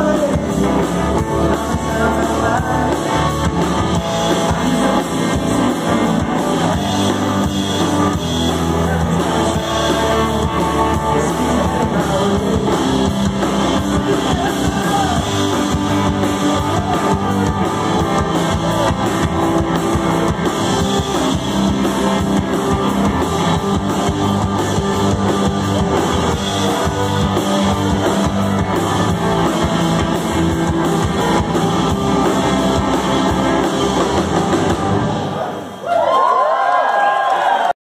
Oh.